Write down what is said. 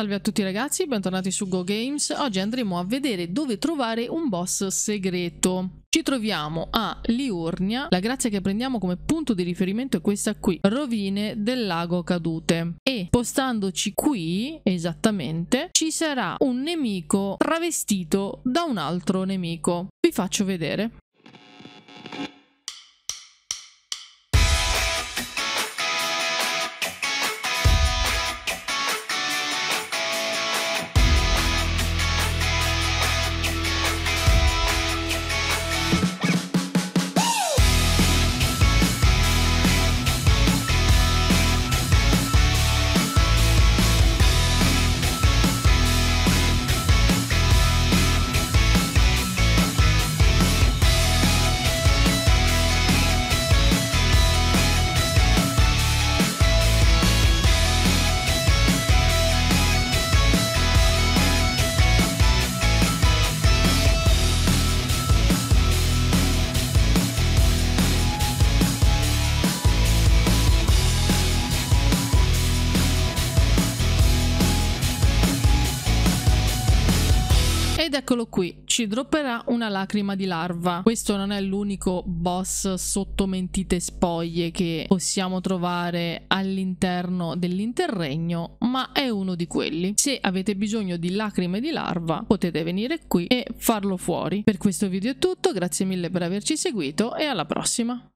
Salve a tutti ragazzi, bentornati su Go Games. Oggi andremo a vedere dove trovare un boss segreto. Ci troviamo a Liurnia, la grazia che prendiamo come punto di riferimento è questa qui, rovine del lago cadute. E spostandoci qui, esattamente, ci sarà un nemico travestito da un altro nemico. Vi faccio vedere. Ed eccolo qui, ci dropperà una lacrima di larva. Questo non è l'unico boss sotto mentite spoglie che possiamo trovare all'interno dell'interregno, ma è uno di quelli. Se avete bisogno di lacrime di larva, potete venire qui e farlo fuori. Per questo video è tutto, grazie mille per averci seguito e alla prossima!